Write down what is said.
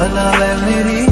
I'm not a man.